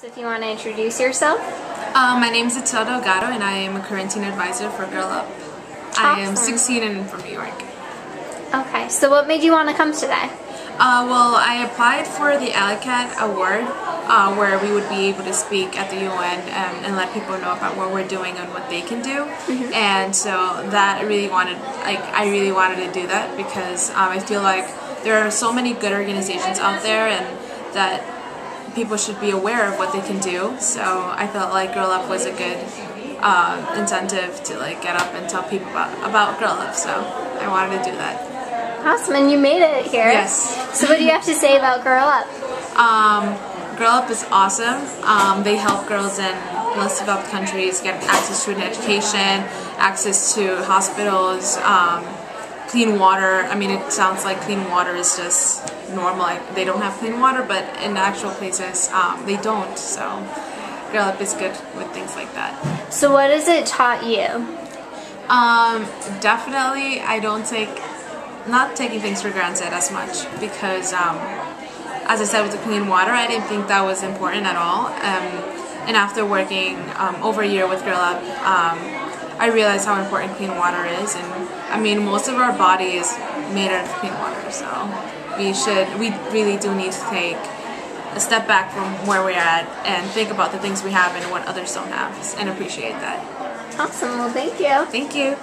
So if you want to introduce yourself. Um, my name is Itzel Delgado and I am a quarantine advisor for Girl Up. I am 16 and from New York. Okay, so what made you want to come today? Uh, well, I applied for the Allykatzz award uh, where we would be able to speak at the UN um, and let people know about what we're doing and what they can do. And so that really wanted, like, I really wanted to do that because um, I feel like there are so many good organizations out there and that people should be aware of what they can do. So I felt like Girl Up was a good uh, incentive to like get up and tell people about about Girl Up. So I wanted to do that. Awesome, and you made it here. Yes. So what do you have to say about Girl Up? Um, Girl Up is awesome. Um, they help girls in less developed countries get access to an education, access to hospitals, um, clean water. I mean, it sounds like clean water is just normal. Like they don't have clean water, but in actual places, um, they don't. So, Girl Up is good with things like that. So what has it taught you? Um, definitely, I don't take, not taking things for granted as much because, um, as I said with the clean water, I didn't think that was important at all. Um, and after working um, over a year with Girl Up, um, I realized how important clean water is. And I mean, most of our body is made out of clean water, so we should, we really do need to take a step back from where we're at and think about the things we have and what others don't have and appreciate that. Awesome, well thank you. Thank you.